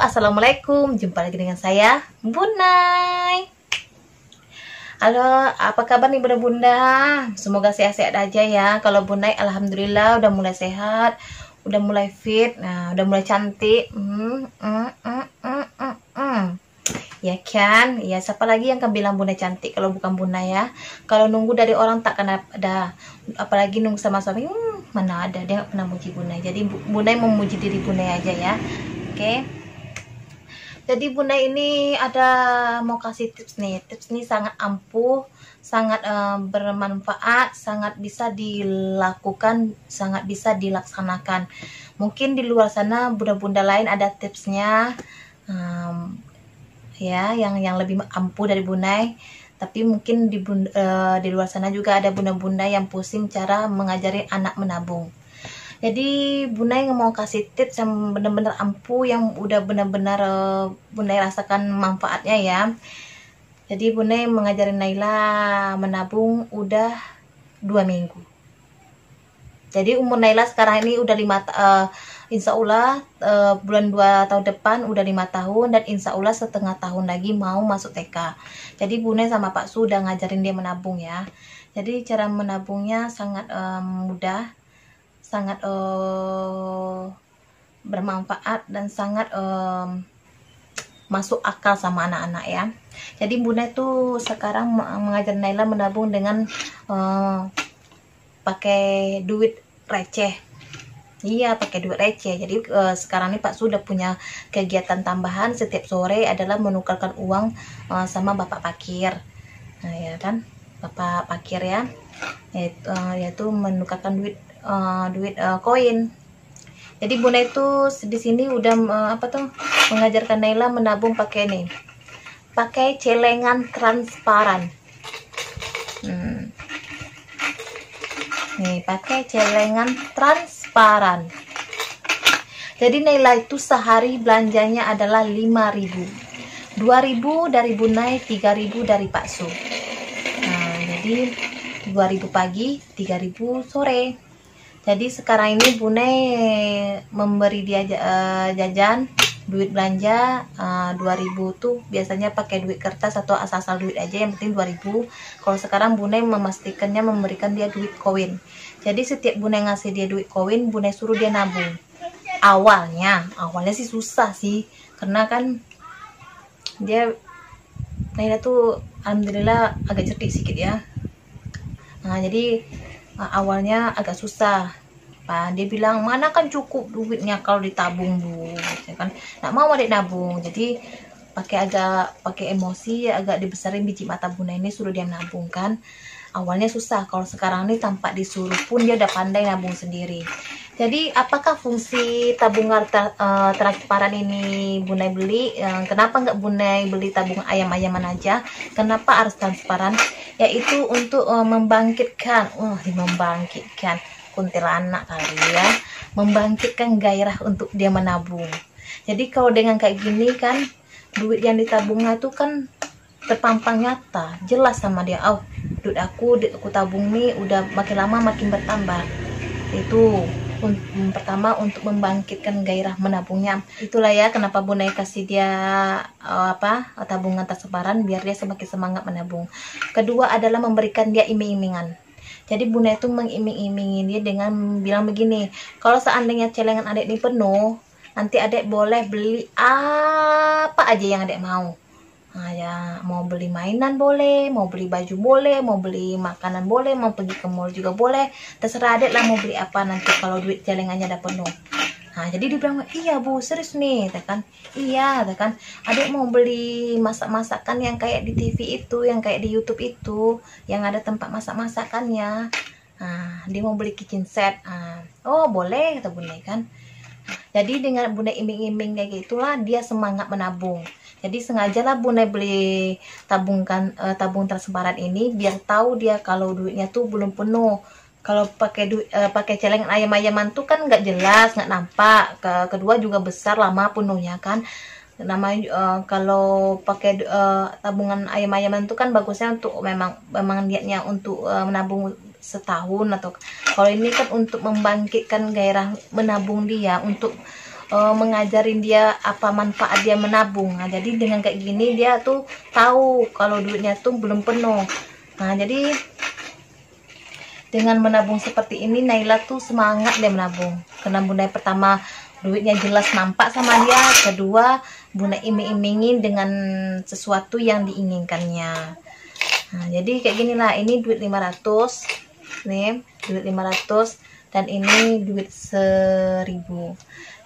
assalamualaikum. Jumpa lagi dengan saya, Bunai. Halo, apa kabar nih bunda-bunda? Semoga sehat-sehat aja ya. Kalau Bunai, alhamdulillah udah mulai sehat, udah mulai fit, nah udah mulai cantik. Hmm, hmm, hmm, hmm, hmm. Ya kan? Ya siapa lagi yang kan bilang bunda cantik kalau bukan bunda ya? Kalau nunggu dari orang tak kena ada. Apalagi nunggu sama suami, hmm, mana ada dia gak pernah muji bunda. Jadi bunda memuji diri bunda aja ya. Oke. Okay? Jadi bunda ini ada mau kasih tips nih. Tips ini sangat ampuh sangat uh, bermanfaat sangat bisa dilakukan sangat bisa dilaksanakan. Mungkin di luar sana bunda-bunda lain ada tipsnya um, ya yang yang lebih ampuh dari bunda. Tapi mungkin di uh, di luar sana juga ada bunda-bunda yang pusing cara mengajari anak menabung jadi Bunda yang mau kasih tips yang benar-benar ampuh yang udah benar-benar uh, Bunda rasakan manfaatnya ya jadi Bunda mengajarin Naila menabung udah dua minggu jadi umur Naila sekarang ini udah lima uh, Insya Allah uh, bulan dua tahun depan udah lima tahun dan Insya Allah setengah tahun lagi mau masuk TK. Jadi Bunda sama Pak Su udah ngajarin dia menabung ya. Jadi cara menabungnya sangat um, mudah sangat uh, bermanfaat dan sangat um, masuk akal sama anak-anak ya. Jadi Bunda itu sekarang mengajar Naila menabung dengan uh, pakai duit receh. Iya, pakai duit receh. Jadi uh, sekarang ini Pak sudah punya kegiatan tambahan setiap sore adalah menukarkan uang uh, sama Bapak Pakir. Nah, ya kan? Bapak Pakir ya. Yaitu, uh, yaitu menukarkan duit uh, duit uh, koin. Jadi bunda itu di sini udah uh, apa tuh mengajarkan Naila menabung pakai nih pakai celengan transparan. Hmm. nih pakai celengan transparan. Jadi Naila itu sehari belanjanya adalah 5000 2000 dari Bunai 3000 dari Pak Su. Nah jadi 2000 pagi 3000 sore jadi sekarang ini Bune memberi dia uh, jajan duit belanja uh, eh, 2000 tuh biasanya pakai duit kertas atau asal-asal duit aja yang penting 2000 kalau sekarang Bune memastikannya memberikan dia duit koin. Jadi setiap Bune ngasih dia duit koin Bune suruh dia nabung. Awalnya awalnya sih susah sih karena kan dia Naila tuh alhamdulillah agak cerdik sedikit ya. Nah jadi awalnya agak susah. Pak dia bilang mana kan cukup duitnya kalau ditabung bu ya kan. Nak mau adik nabung. Jadi pakai agak pakai emosi agak dibesarin biji mata bunda ini suruh dia nabung kan. Awalnya susah kalau sekarang ini tanpa disuruh pun dia udah pandai nabung sendiri jadi apakah fungsi tabungan tra, uh, transparan ini Bunai beli? Uh, kenapa nggak Bunai beli tabung ayam-ayaman aja? Kenapa harus transparan? Yaitu untuk uh, membangkitkan, uh, membangkitkan kuntilanak kali ya, membangkitkan gairah untuk dia menabung. Jadi kalau dengan kayak gini kan, duit yang ditabungnya itu kan terpampang nyata, jelas sama dia. Oh, duit aku, duit aku tabung nih udah makin lama makin bertambah. Itu pertama untuk membangkitkan gairah menabungnya. Itulah ya kenapa Bunda kasih dia uh, apa tabungan tersebaran biar dia semakin semangat menabung. Kedua adalah memberikan dia iming-imingan. Jadi Bunda itu mengiming-imingi dia dengan bilang begini kalau seandainya celengan adik ini penuh nanti adik boleh beli apa aja yang adik mau Nah, ya mau beli mainan boleh, mau beli baju boleh, mau beli makanan boleh, mau pergi ke mall juga boleh. Terserah adek lah mau beli apa nanti kalau duit celengannya udah penuh. Nah, jadi dia bilang, iya bu, serius nih, kan? Iya, kan? Adek mau beli masak-masakan yang kayak di TV itu, yang kayak di YouTube itu, yang ada tempat masak-masakannya. Nah, dia mau beli kitchen set. Nah, oh boleh, kata bunda kan. Jadi dengan bunda iming-iming kayak gitulah, dia semangat menabung jadi sengajalah bunda beli tabungkan uh, tabung transparan ini biar tahu dia kalau duitnya tuh belum penuh. Kalau pakai duit uh, pakai celeng ayam-ayaman tuh kan nggak jelas nggak nampak. Ke kedua juga besar lama penuhnya kan. Namanya uh, kalau pakai uh, tabungan ayam-ayaman tuh kan bagusnya untuk memang memang niatnya untuk uh, menabung setahun atau kalau ini kan untuk membangkitkan gairah menabung dia untuk uh, mengajarin dia apa manfaat dia menabung. Nah jadi dengan kayak gini dia tuh tahu kalau duitnya tuh belum penuh. Nah jadi dengan menabung seperti ini Naila tuh semangat dia menabung. Karena bunda pertama duitnya jelas nampak sama dia. Kedua bunda iming-imingin dengan sesuatu yang diinginkannya. Nah jadi kayak gini lah, ini duit 500 nih duit 500 dan ini duit seribu.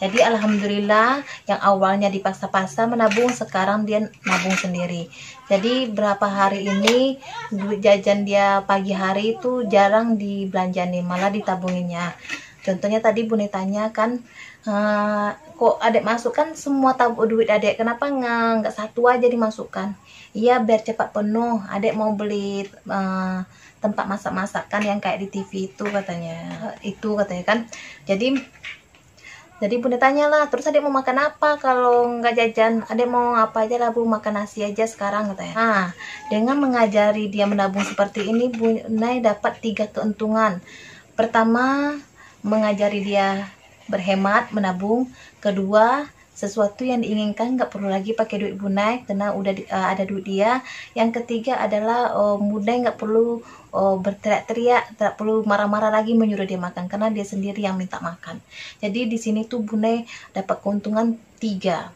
Jadi alhamdulillah yang awalnya dipaksa-paksa menabung sekarang dia nabung sendiri. Jadi berapa hari ini duit jajan dia pagi hari itu jarang dibelanjani malah ditabunginnya. Contohnya tadi Bune tanya kan uh, kok adik masukkan semua tabung duit adik kenapa nggak nggak satu aja dimasukkan? Iya biar cepat penuh. Adik mau beli uh, tempat masak-masakan yang kayak di TV itu katanya. Itu katanya kan. Jadi jadi bunda tanya lah terus adik mau makan apa kalau nggak jajan adik mau apa aja lah bu makan nasi aja sekarang katanya nah dengan mengajari dia menabung seperti ini bunda dapat tiga keuntungan pertama mengajari dia berhemat, menabung. Kedua, sesuatu yang diinginkan nggak perlu lagi pakai duit tunai karena udah di, uh, ada duit dia. Yang ketiga adalah uh, mudah nggak perlu uh, berteriak-teriak tidak perlu marah-marah lagi menyuruh dia makan karena dia sendiri yang minta makan. Jadi di sini tuh bunai dapat keuntungan tiga.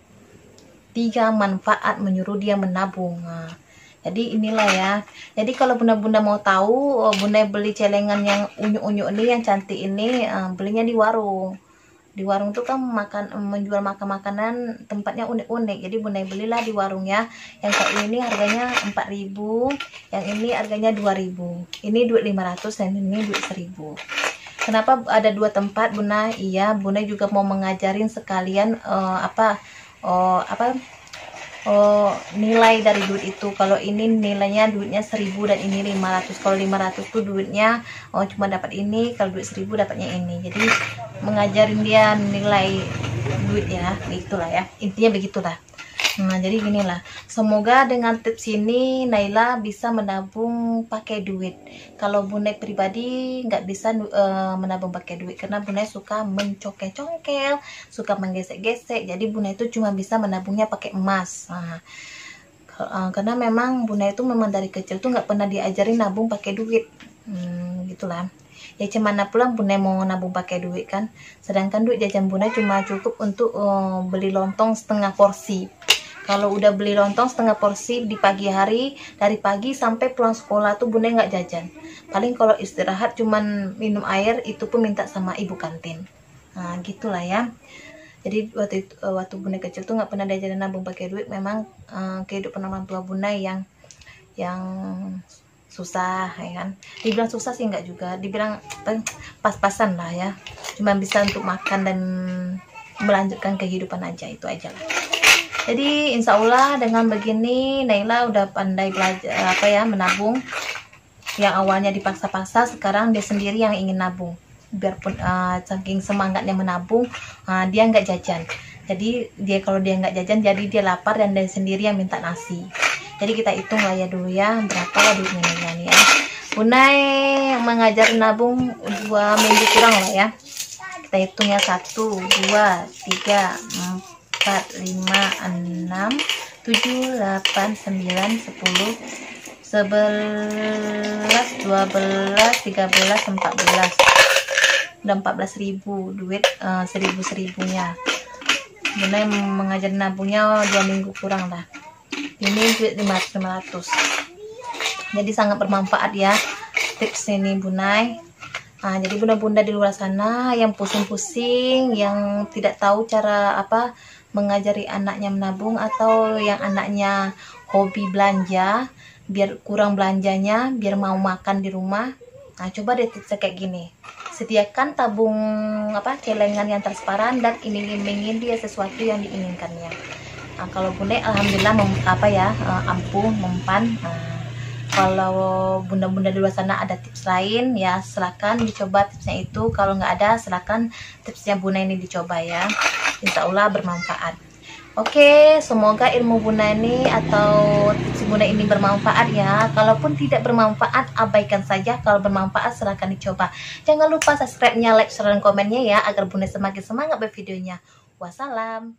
Tiga manfaat menyuruh dia menabung. Nah, jadi inilah ya. Jadi kalau bunda-bunda mau tahu eh, bunda beli celengan yang unyu-unyu ini yang cantik ini eh, belinya di warung. Di warung tuh kan makan menjual makan makanan tempatnya unik-unik. Jadi bunda belilah di warung ya. Yang kayak ini harganya 4000 yang ini harganya 2000 ini duit 500 dan ini duit 1000 kenapa ada dua tempat bunda? Iya bunda juga mau mengajarin sekalian uh, apa uh, apa oh, nilai dari duit itu. Kalau ini nilainya duitnya 1000 dan ini 500 kalau 500 tuh duitnya oh cuma dapat ini kalau duit 1000 dapatnya ini. Jadi mengajarin dia nilai duit ya itulah ya. Intinya begitulah. Nah, jadi ginilah. Semoga dengan tips ini Naila bisa menabung pakai duit. Kalau Bunda pribadi nggak bisa uh, menabung pakai duit karena Bunda suka mencongkel-congkel, suka menggesek-gesek. Jadi Bunda itu cuma bisa menabungnya pakai emas. Nah, eh, karena memang Bunda itu memang dari kecil tuh nggak pernah diajari nabung pakai duit. Hmm, gitulah ya cuman pula bunda mau nabung pakai duit kan sedangkan duit jajan bunda cuma cukup untuk uh, beli lontong setengah porsi kalau udah beli lontong setengah porsi di pagi hari dari pagi sampai pulang sekolah tuh bunda nggak jajan. Paling kalau istirahat cuman minum air itu pun minta sama ibu kantin. Nah gitulah ya. Jadi waktu itu, eh, waktu bunda kecil tuh nggak pernah diajarin nabung pakai duit. Memang eh, kehidupan orang tua bunda yang yang susah ya kan? Dibilang susah sih nggak juga. Dibilang pas-pasan lah ya. Cuma bisa untuk makan dan melanjutkan kehidupan aja itu aja lah jadi insya Allah dengan begini Naila udah pandai belajar apa ya menabung. Yang awalnya dipaksa-paksa sekarang dia sendiri yang ingin nabung. Biarpun uh, semangatnya menabung uh, dia nggak jajan. Jadi dia kalau dia nggak jajan jadi dia lapar dan dia sendiri yang minta nasi. Jadi kita hitung lah ya dulu ya berapa lah duit nih ya. Bunai mengajar nabung dua minggu kurang lah ya. Kita hitung ya satu dua tiga empat 4 5 6 7 8 9 10 11 12 13 14 udah 14 ribu duit eh, uh, seribu seribunya Bunda yang mengajar nabungnya oh, dua minggu kurang lah ini duit 500 jadi sangat bermanfaat ya tips ini Bunai. Nah, jadi bunda-bunda di luar sana yang pusing-pusing, yang tidak tahu cara apa mengajari anaknya menabung atau yang anaknya hobi belanja, biar kurang belanjanya, biar mau makan di rumah. Nah, coba deh tipsnya kayak gini. Sediakan tabung apa celengan yang transparan dan iming-imingin dia sesuatu yang diinginkannya. Nah, kalau bunda alhamdulillah mem, apa ya, uh, ampuh, mempan. Nah, kalau bunda-bunda di luar sana ada tips lain ya silahkan dicoba tipsnya itu kalau nggak ada silahkan tipsnya bunda ini dicoba ya insya Allah bermanfaat Oke, semoga ilmu bunda ini atau tips bunda ini bermanfaat ya. Kalaupun tidak bermanfaat, abaikan saja. Kalau bermanfaat, silahkan dicoba. Jangan lupa subscribe-nya, like, share, dan komennya ya, agar bunda semakin semangat bervideonya. Wassalam.